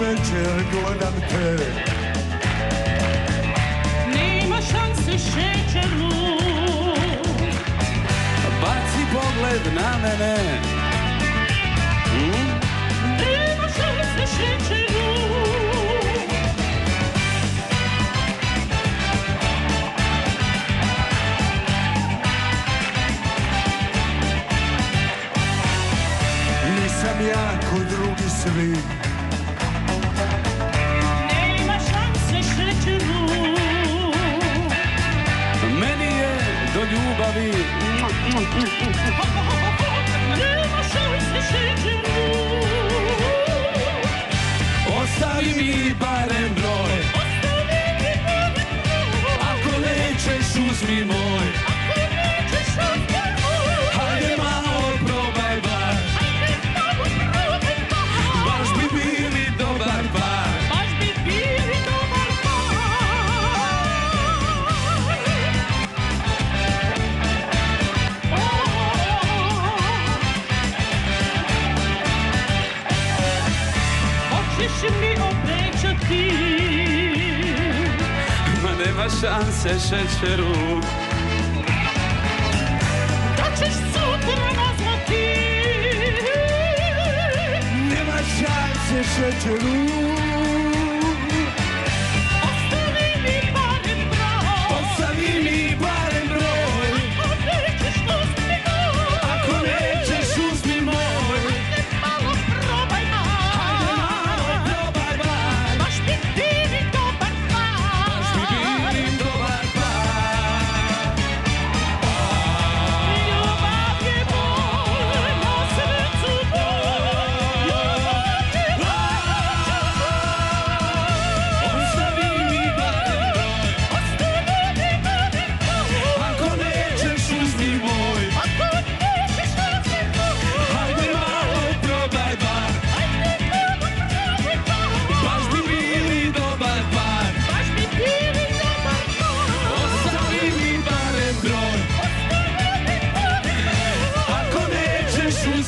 večer gledam te Nema šanse šećeru Baci pogled na mene? Hm? Nema šanse šećeru Nisam ja ko drugi svi. Bobby. się mi obejdzie ti Ma nema šanse šećeru Da ćeš sutra nazvati Nema šanse šećeru